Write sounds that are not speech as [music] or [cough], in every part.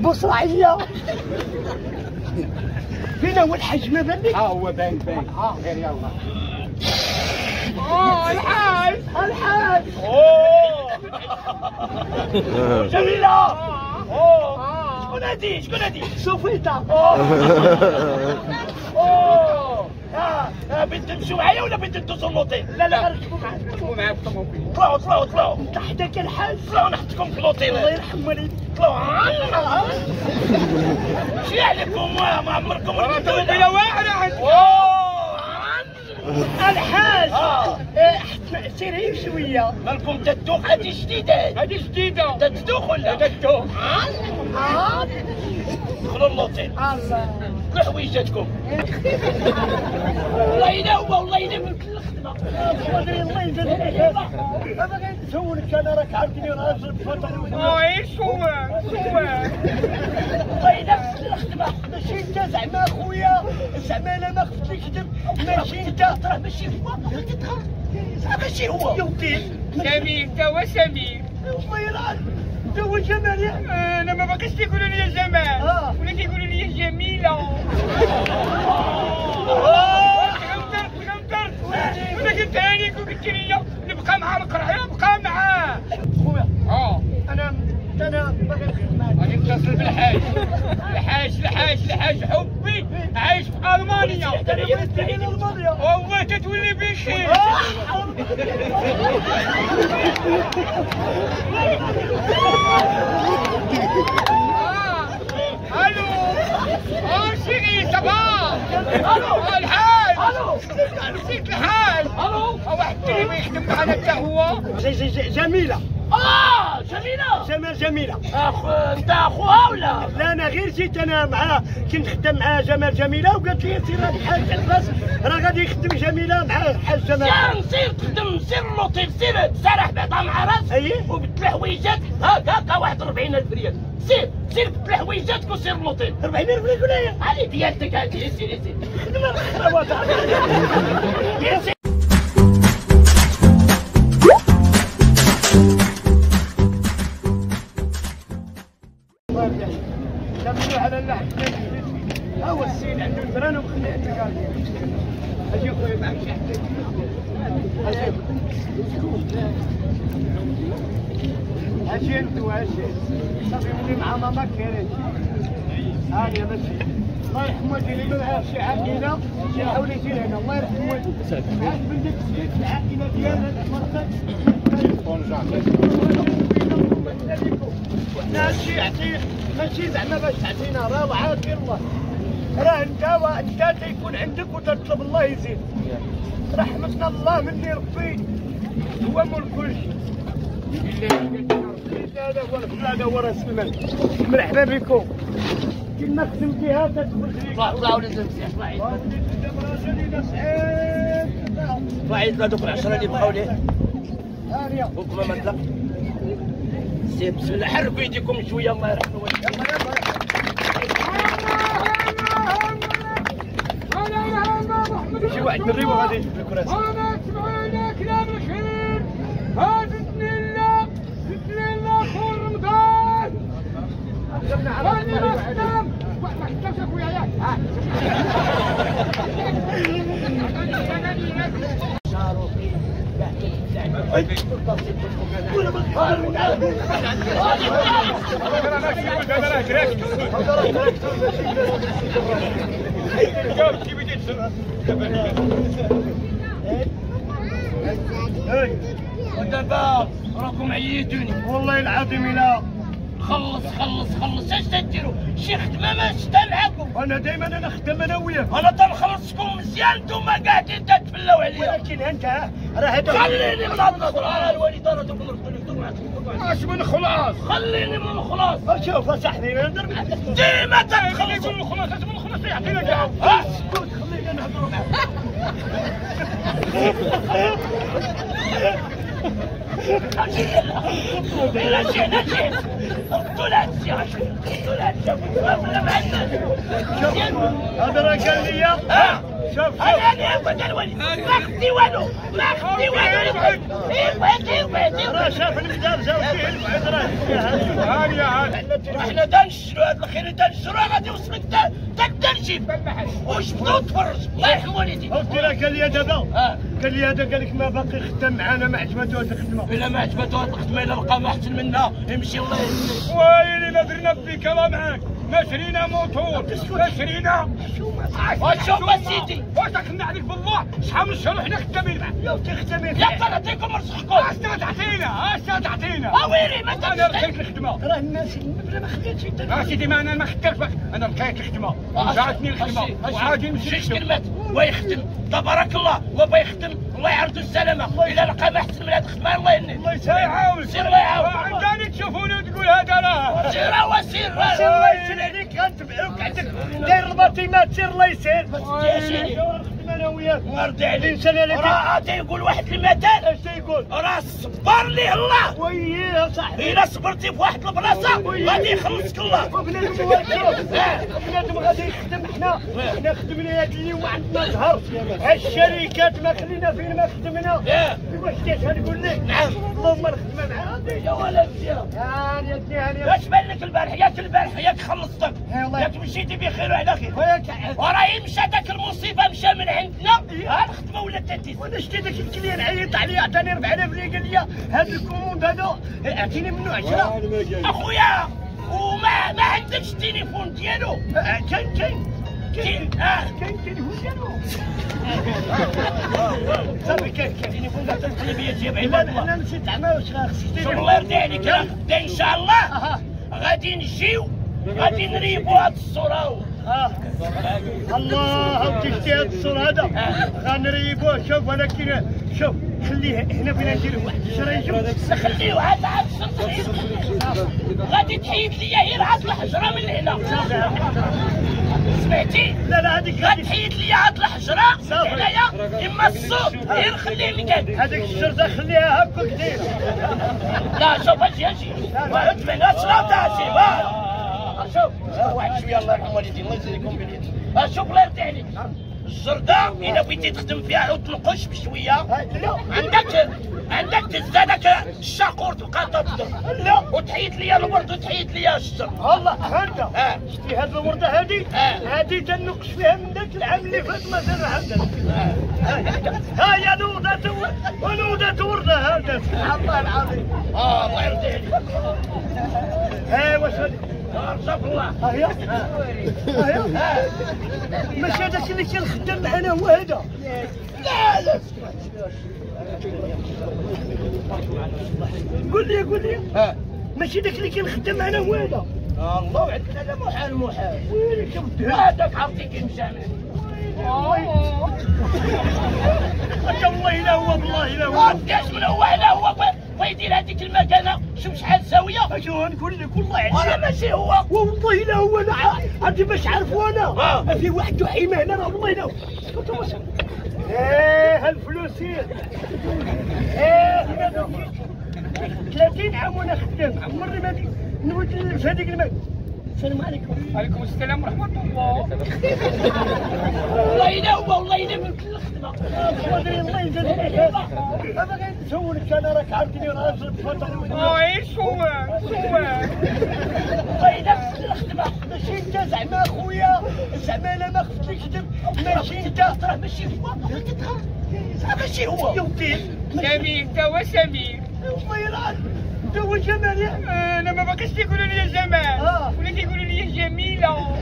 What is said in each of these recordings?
بصراعية فين هو الحاج ما بالك؟ ها هو باين باين ها غير يلا. آه الحاج. الحاج. جميلة. أوه. شكون هادي؟ شكون هادي؟ صوفيتا أوه. ها ها بنت تمشوا معايا ولا بنت تدوزوا اللوطيل لا لا غنركبوا معاك نركبوا معاه في الطوموبيل طلعوا طلعوا طلعوا انت حداك الحاج. طلعوا نحطكم في اللوطيل الله يرحم والديك طلعوا شي عليكم ما عمركم واحد عاد أوه. الحاج آه. إيه، حت- سير هيك شوية. مالكم تدوخ؟ هادي جديدة. هذه جديدة. تدوخ ولا؟ تدوخ. آه. دخلوا اللوطيل الله. كل حويجاتكم والله الا هو والله ادري الله يجازيك أنا غير نسولك أنا راك عارفني راجل بفضل آه أيش هو؟ شو هو؟ والله الا في كل خدمه ماشي انت زعما أخويا زعما أنا ما خفتش نكذب ماشي انت. راه ماشي هو. ماشي هو. يا ودي سمير توا سمير. الله يلعن انت هو جمال أنا ما بقاش تيقولوا لي جمال. آه. ولا تيقولوا لي جميلة. غمضرت ولا قلت لي نبقى مع القرعه نبقى معاه خويا آه أنا أنا باغي نتصل بالحاج الحاج الحاج الحاج حبي عايش في المانيا والله تتولي بخير آه. ألو شيري صباح الحاج. نسيت الحاج. واحد اللي يخدم معنا حتى هو جميلة. آه. جميلة. جمال جميلة. أخ أنت أخوها ولا؟ لا أنا غير جيت أنا مع كنت خدام مع جمال جميلة وقالت لي سير هاد الحاج عباس راه غادي يخدم جميلة مع الحاج جمال. سير سير تخدم سير اللوطيل سير تسرح بعضها مع راس أيه. وبدل حويجات هاك هاكا واحد 40000 ريال. سير سير بدل حويجاتك وسير اللوطيل 40000 ريال ولايه هذه ديالتك هذه. سير سير. خدمة [laughs] العائله الله الله الله مول كل شيء هذا هو راس المال مرحبا بكم كما خدمتيها فيك طلع طلع ولد المسيح طلع طلع عيد هذوك العشرة اللي بقاو ليه وكما ما طلق سير بسم الله. حركوا يديكم شوية. الله يرحم والديكم شي واحد من الريوة غادي يجيب لك أنا كلام الخير الله الله رمضان هذه الاسلام ما خدامش اخويا ياك ودابا راكم عييتوني والله العظيم لا. خلص خلص خلص. اش تديروا شي خدمه ما شفتها معاكم أنا دائما أنا خدام أنا وياك أنا تنخلصكم مزيان نتوما قاعدين تتفلاو عليا. ولكن أنت راه هذا خليني من هذا أنا الوالده راه أش من خلاص؟ خليني من الخلاص. شوف اصاحبي أنا ندير معاك ديما تتخلصوا يقول الخلاص أش من الخلاص؟ يعطينا جواب. أسكت خلينا نهضروا معاك لا شيء لا شيء ردوا لها السيارة ردوا لها السيارة ولا معنا هذا راه أنا اللي أبغى الولي. ما خدي والو ما خدي والو يبعد يبعد راه شاف المدار جاو فيه. البعد رحنا دا نشرو هاد الخير؟ دا نشرو غادي يوصلك دا تقدر تجيب واش بدو تفرج؟ الله يرحم والديك قلت لك قال لي دابا آه. قال لي هذا قال لك ما باقي خدام معانا ما عجبته هذه الخدمة. إلا ما عجبته هاد الخدمة إلا لقى ما أحسن منها. يمشي الله يهديك ويلي ما درنا بك لا معاك ما شرينا موتور ما شرينا وشوف سيدي. واش دخلنا عليك بالله. شحال من شهر حنا خدامين معاك يا تخدمي يا ترى نعطيكم رزقكم اش تعطينا اش تعطينا اويلي ما أنا لقيت الخدمة. راه الناس بلا ما خديتش انت. آه سيدي ما أنا ما خدمتش بك أنا لقيت الخدمة. آه، أشي- الخدمة. وعادي نمشي شيش نخدم كلمات ويخدم تبارك الله. وبا يخدم. الله يعرض السلامة. الا لقى ما احسن من هاد الخدمة الله يهنيك الله يعاون سير الله يعاون. عندنا تشوفوني راه سير وسير سير الله يسهل عليك غنتبعوك عندك. داير الباطيمات سير الله يسهل يا سيدي أنا وياك ورد عليك. الانسان اللي راه غادي يقول واحد المثل اش تيقول راه صبر ليه الله. وياه صاحبي. الا صبرتي في واحد البلاصه غادي يخلصك الله. وبنادم بنادم غادي يخدم حنا. حنا خدمنا هاد اليوم عندنا زهر الشركات ما خلينا فين ما خدمنا. ياه. واش كاش نقول لك نعم. اللهم الخدمه معاها يا ولد يا هاني يا ابني هاني اش بان لك البارح ياك البارح ياك خلصتك إيه. ياك مشيتي بخير وعلى خير وياك وراه مشى داك المصيبه مشى من عندنا ها الخدمه ولا تاتيس وأنا شتي داك الكليان عيط عليا عطاني 4000 اللي قال لي هذا الكوموند هذا اعطيني منه 10 اخويا وما ما عندكش التليفون ديالو كاين كاين كاين آه كاين تليفون ديالو صافي كاين كاين التليفون لا تلقي بيا جيب لا عباد أنا الله نسيت عمال واش شوف الله يرضي عليك غدا ان شاء الله غادي نجيو غادي نريبو هاد الصورة آه الله وتشتي هذا الصور هذا غنريبوه شوف ولكن شوف خليه هنا بينا ندير واحد الشريجم خليو عاد عاد غادي تحيد ليا غير عاد الحجرة من هنا. سمعتي؟ لا لا هذيك غادي تحيد ليا عاد الحجرة. هنايا إما الصوت. غير خليه لي هذيك الشرطة خليها هكا دايرة. لا شوف أجي أجي تبعنا صلاة أجي ما شوف. واحد شوية الله يرحم والديك الله يجزيكم باليد شوف الله يرضي عليك. الزردة إلا بغيتي تخدم فيها عود تنقش بشوية. عندك عندك هذاك الشاقور تبقى تضرب لا. وتحيد ليا الورد وتحيد ليا الشجر والله هانت آه. شتي هاد الورده هادي؟ آه. هادي تنقش فيها من ذاك العام اللي فات ما زال عندنا ها هي نوضة ونوضة ورده هذا الله العظيم. آه الله يرضي عليك. ها واش الله ها هي؟ ها هي؟ ماشي هذاك اللي كان خدام معنا هو هذا؟ لا لا قول لي قول لي. ماشي داك اللي كان خدام معنا هو هذا؟ الله عندنا لا محال محال شفت هذاك عرفتي كي مشى هكا والله لا هو والله لا هو من هو لا هو ويدير هذيك المكانة؟ شوف شحال زاويه اشو نقول لك والله عليك ماشي هو. والله لا هو لا عرفتي باش عرفوا أنا؟ آه. ما في واحد حيمة هنا راه والله لا إيه هالفلوسين إيه هنا 30 عام وأنا خدام. عمرني ما نولد في هذيك الماء السلام عليكم. عليكم السلام ورحمة الله. والله لا هو والله لا من كل خواتري الله يجازيك ما بغيت نسولك أنا راك عرفتني راجل اوي شو هو شو؟ هو والله لا من كل الخدمه ماشي أنت زعما أخويا. زعما أنا ما خفتلكش دم ماشي أنت راه ماشي هو. ماشي هو. سمير توا سمير. والله يلعن. جمال يا أنا ما بقيتش تيقولوا لي جمال. ولا تيقولوا لي جميله.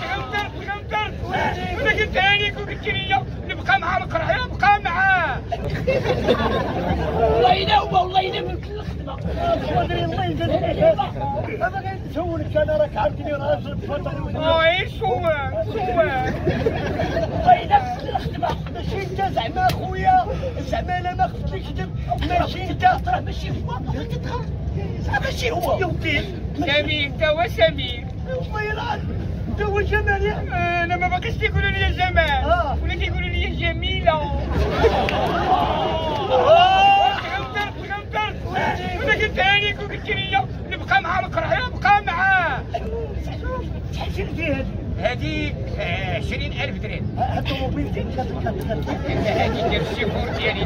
تغمترت تغمترت ولا قلت هانيك وقلت لي نبقى مع القرعه نبقى معاه والله لا هو والله خواتري الله يجازيك ما بغيت نسولك أنا راك عرفتني راجل شو هو شو هو والله كل الخدمه ماشي انت زعما اخويا زعما أنا ما خفتلكش دم ماشي انت راه ماشي هو راه ماشي هو يا ودي سمير توا سمير والله يلعن انت هو جمال أنا ما بقيتش تيقولوا لي جمال. ولا تيقولوا لي جميله آه. تغمترت تغمترت ولا قلت هانيك وقلت لي نبقى مع القرعه نبقى معاه شحال شريتي هذه هذيك آه، 20000 درهم. الطوموبيل ديالك هادي ديال الشيفور ديالي.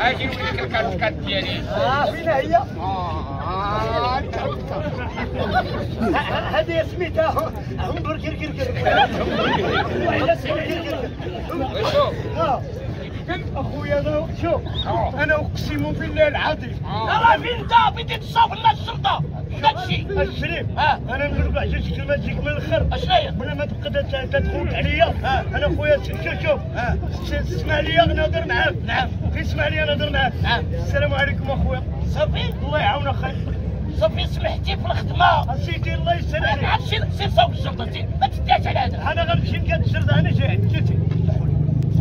أجي نوريك الكارت كارت ديالي. آه فين هي؟ آه الكارت هذه سميتها [laughs] همبرجر كركر. شوف. اخويا أنا شوف أنا أقسم بالله العظيم. راه فين أنت بديت تصاوب لنا الشرطه الشيء الشريف آه. أنا لك جوج كلمات تجيك من الآخر أشنو هي؟ ولا ما تبقى تدخل عليا. أنا خويا شوف شوف س- اسمع لي نهضر معاك. نعم. اسمع لي نهضر معاك. نعم. السلام عليكم أخويا. صافي؟ الله يعاونك خير صافي سمحتي في الخدمة. سيدي الله يسهل عليك عرفتش سير سير صاوب الشرطه سير. ما تديهاش على هذا. أنا غنمشي نلقى الشرطه أنا جاي. جيتي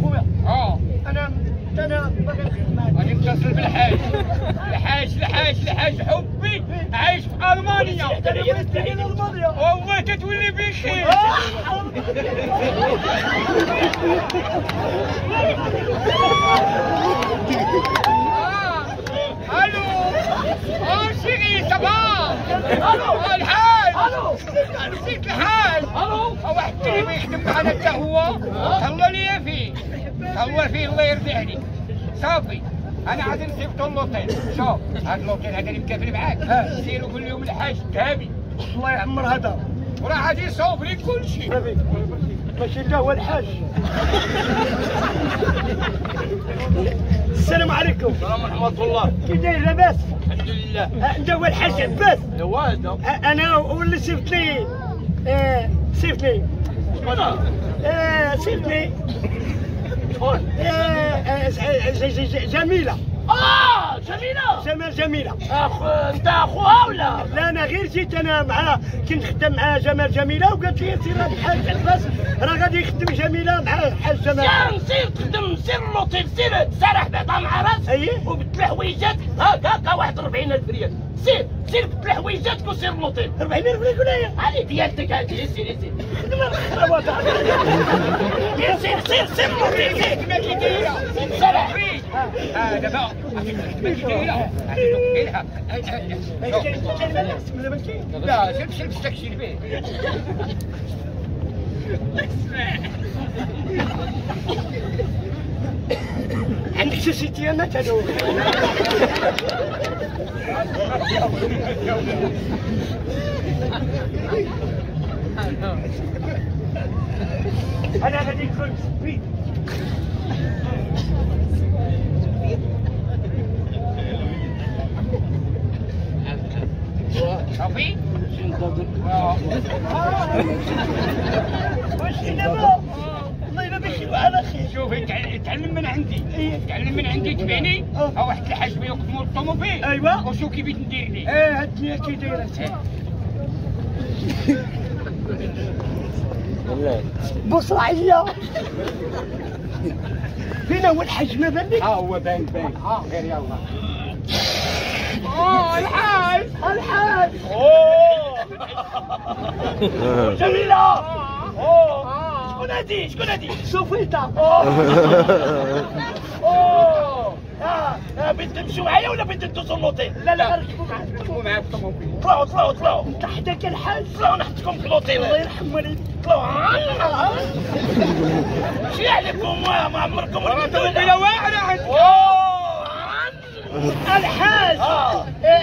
خويا آه أنا أنا باغي غادي نتصل بالحاج. الحاج الحاج الحاج حبي. عايش في ألمانيا. والله تتولي بخير ألو. آه شيري صباح ألو. الحاج. ألو. نسيت الحاج. ألو. واحد التلميذ يخدم معنا حتى هو. تهلا ليا فيه تهلا فيه الله يرضي عليك صافي. أنا عاد نصيفطو اللوطيل شوف هاد اللوطيل هذا اللي مكافل معاك. سيروا قول لهم الحاج. ذهبي الله يعمر هذا. وراه غادي يصوب لي كل شيء. صافي ماشي لا هو الحاج. السلام عليكم. السلام ورحمة الله. كي داير لاباس؟ الحمد لله. انت هو الحاج عباس؟ واحد آه، أنا هو اللي صيفطني آه، صيفطني آه، صيفطني آه، Jamil. جميلة. جمال جميلة. أخ أنت اخوها ولا لا أنا غير جيت أنا مع كنت خدام مع جمال جميلة وقالت لي سير هاد الحاج عباس. راه غادي يخدم جميلة مع الحاج جمال. سير سير تخدم سير اللوطيل سير تسرح بعضها مع راسك. أيه. وبدل حويجات. هاكا هاكا واحد 40000 ريال. سير سير بدل حويجاتك وسير اللوطيل 40 ألف ريال ولاية هذه ديالتك هذه سير سير. الخرابات سير سير سير سير اللوطيل سير الخدمه كي دايره سرح عرفتي دايرها لا سير مشي نستكشف به عندك شي سيتيانات هذا هو. أنا غادي نكون سبيد صافي واش دابا الله الا بخير وعلى خير شوف يتع- يتعلم من عندي من عندي تبعني. ها واحد الحاج بيوقف مول الطوموبيل. أيوة. وشوف كيف ندير ليه؟ إيه هاد الدنيا كي دايرة. [laughs] بص عليا فين هو الحاج ما بان لك ها هو بان بان. ها غير يلا. آه الحاج. الحاج. جميلة. أوه. شكون هادي؟ شكون هادي؟ صوفيتا [laughs] اوه آه بنت تمشوا معايا ولا بنت تدوزوا اللوطيل لا لا غنركبوا معاك شوفوا معاك في الطوموبيل طلعوا طلعوا طلعوا انت حداك الحاج طلعوا نحطكم في اللوطيل الله يرحم والديك طلعوا شي عليكم ما عمركم ركبتوا طوموبيله واحدة عندك الحاج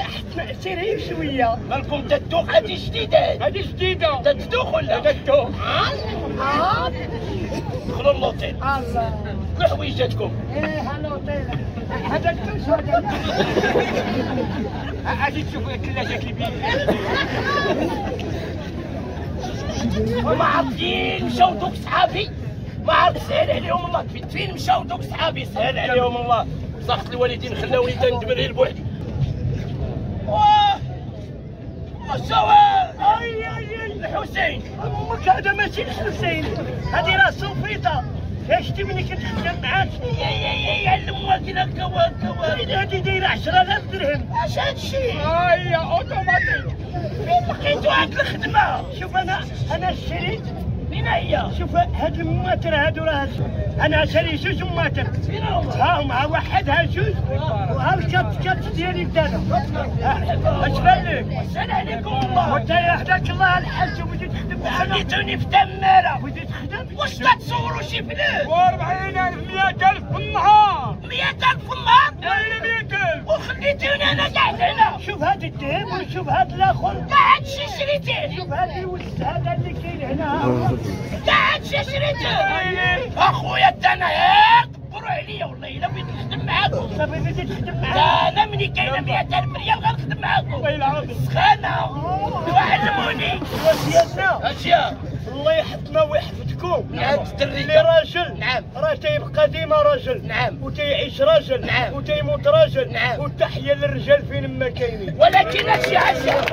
حتى سير هي شوية. مالكم تدوخ؟ هادي جديدة. هذه جديدة. تدوخ ولا؟ تدوخ. دخلوا اللوطيل دخلوا حويجاتكم إيه طيله هذا الكل هذا أجي تشوفوا الثلاجات اللي بين وما عارفين مشاو دوك صحابي ما عرفت سهل عليهم الله. فين فين مشاو دوك صحابي سهل عليهم الله صحت الوالدين خلاوني تندبر غير بوحدي واه مستوى اي اي اي الحسين أمك هذا ماشي الحسين هذه راه صوفيتا شتي ملي كنت معاك يا يا يا يعلموها كذا كوا كوا هذه دايره 10000 درهم اش هادشي هيا اوتوماتيك فين لقيتو هاد الخدمة شوف أنا أنا شريت فين هي شوف هاد المواتر هادو راه أنا شاري جوج مواتر هما ها مع واحد ها جوج. وها الكات كات ديالي دانا أش بان لك؟ سهل عليكم. الله وانت يحداك الله الحاج وبديت تخدم خليتوني في تمارة بديت تخدم؟ واش تتصوروا شي فلوس وأربعين ألف مئة ألف في النهار. مية ألف في النهار؟ مئة ألف. وخليتوني أنا قاعد هنا. شوف هذا الدهب وشوف هذا الآخر. كاع هادشي شريته شوف هذا الوسط هذا اللي كاين كاع هادشي شريته أخويا انت أنا هيك كبروا عليا والله إلا بغيت نخدم معاكم. تخدم معاه لا أنا ملي كاينة 100000 ريال غنخدم معاكم. والله العظيم. سخانة. وعلموني ديالنا اشياء الله يحفظنا ويحفظكم. نعم، الدري. اللي راجل. نعم. راه تيبقى ديما راجل. نعم. وتيعيش راجل. نعم. وتيموت راجل. نعم. والتحية للرجال فين ما كاينين. ولكن اشياء اشياء